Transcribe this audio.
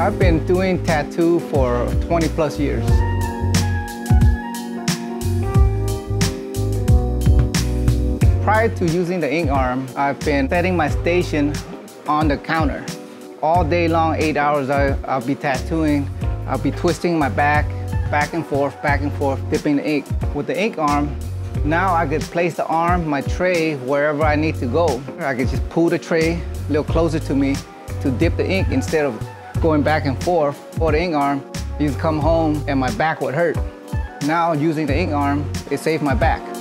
I've been doing tattoo for 20 plus years. Prior to using the InkArm, I've been setting my station on the counter. All day long, eight hours, I, will be tattooing. I'll be twisting my back, back and forth, back and forth, dipping the ink. With the InkArm, now I could place the arm, my tray, wherever I need to go. I could just pull the tray a little closer to me to dip the ink instead of going back and forth for the InkArm. You come home and my back would hurt. Now using the InkArm, it saved my back.